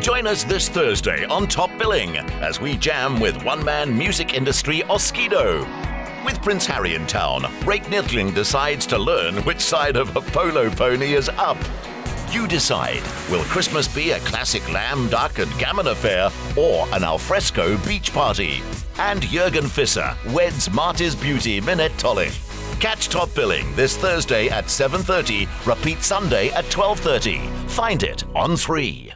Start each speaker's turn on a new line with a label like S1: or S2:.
S1: Join us this Thursday on Top Billing as we jam with one-man music industry Oskido. With Prince Harry in town, Ryk Neethling decides to learn which side of a polo pony is up. You decide. Will Christmas be a classic lamb, duck, and gammon affair, or an alfresco beach party? And Jurgen Visser weds Maties beauty Minette Tollig. Catch Top Billing this Thursday at 7:30. Repeat Sunday at 12:30. Find it on 3.